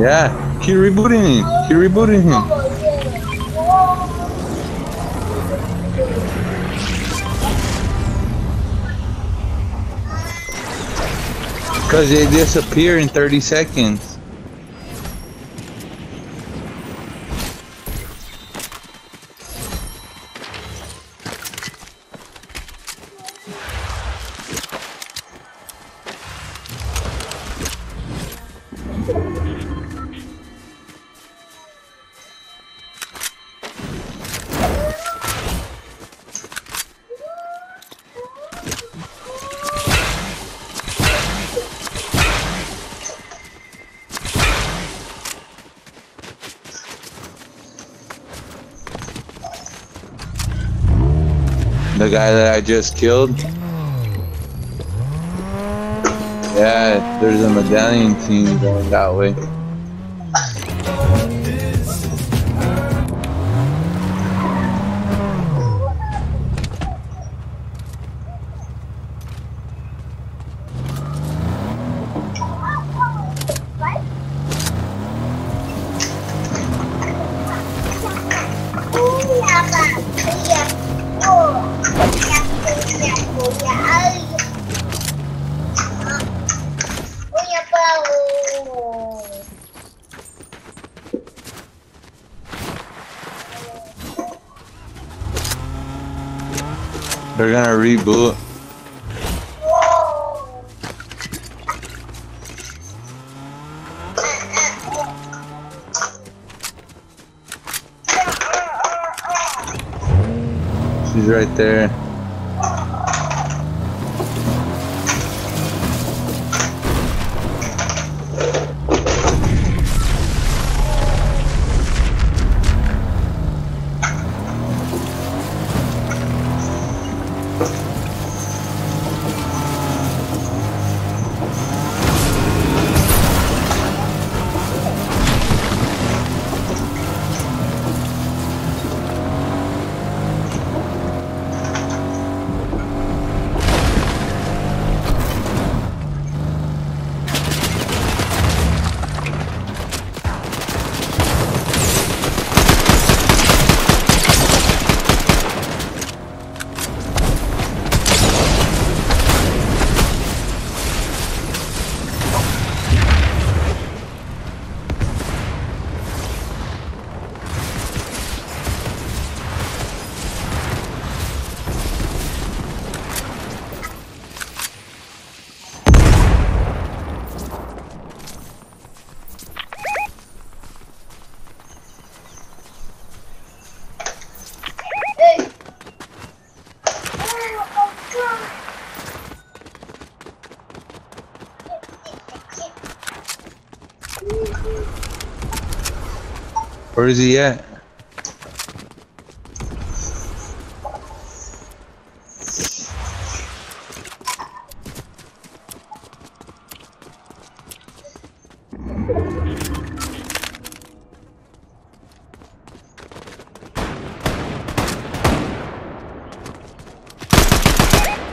Yeah, keep rebooting him. Keep rebooting him. Because they disappear in 30 seconds. The guy that I just killed. Yeah, there's a medallion team going that way. They're gonna reboot. She's right there. Where is he at?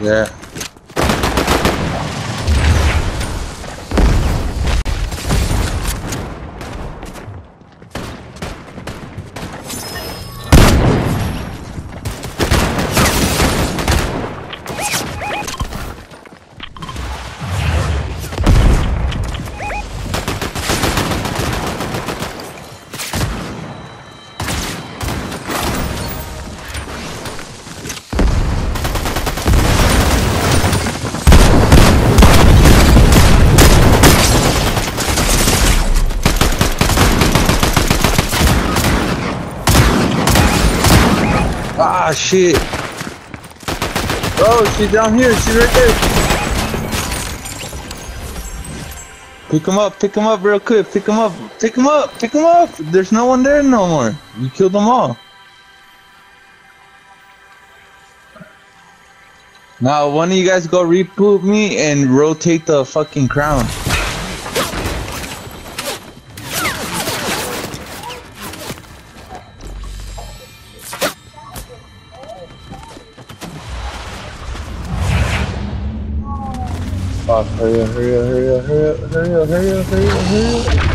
Yeah. Ah, shit. Oh, she's down here. She's right there. Pick him up. Pick him up real quick. Pick him up. Pick him up. Pick him up. There's no one there no more. You killed them all. Now, one of you guys go reboot me and rotate the fucking crown. Fuck, hurry up, hurry up, hurry up, hurry up, hurry up, hurry up, hurry up.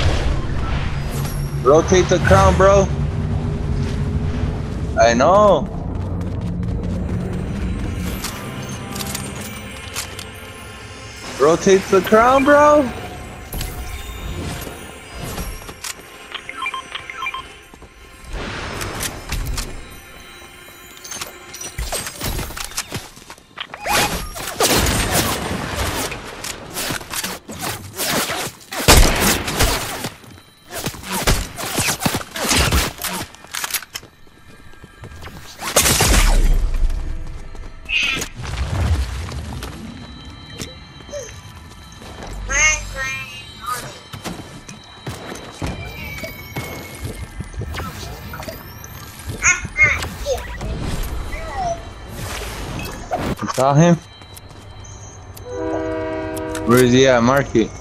Rotate the crown, bro. I know. Rotate the crown, bro. Saw him? Where is he at? Market. Come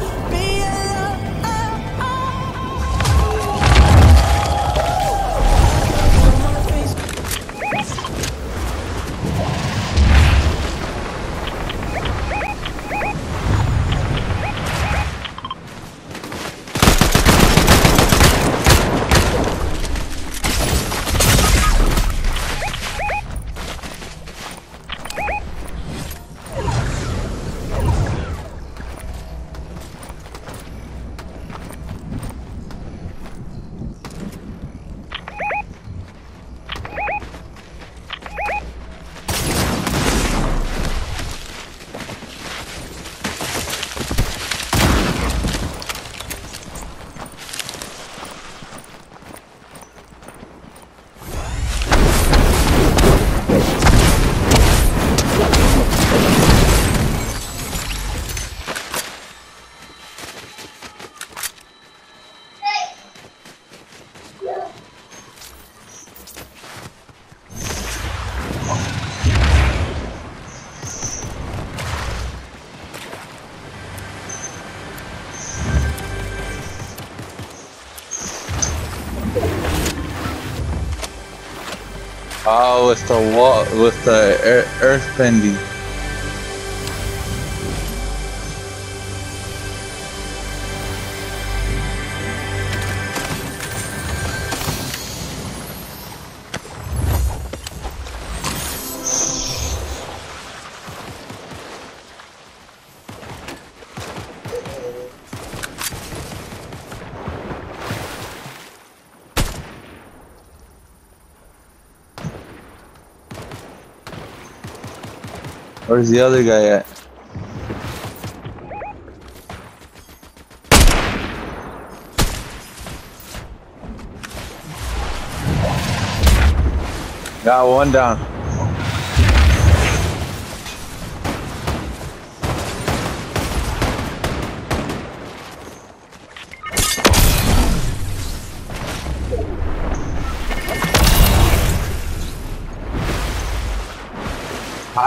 Oh, with the wall, with the ear- earth bending. Where's the other guy at? Got one down.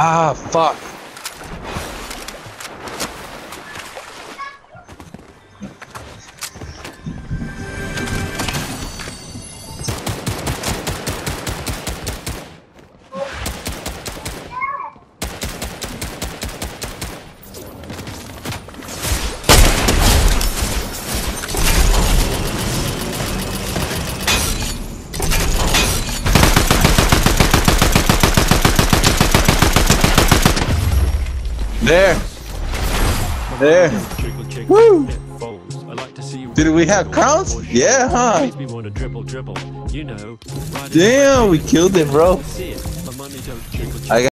Ah, fuck. There. There. Woo! Did we have crowns? Yeah, huh? Damn, we killed him, bro. I got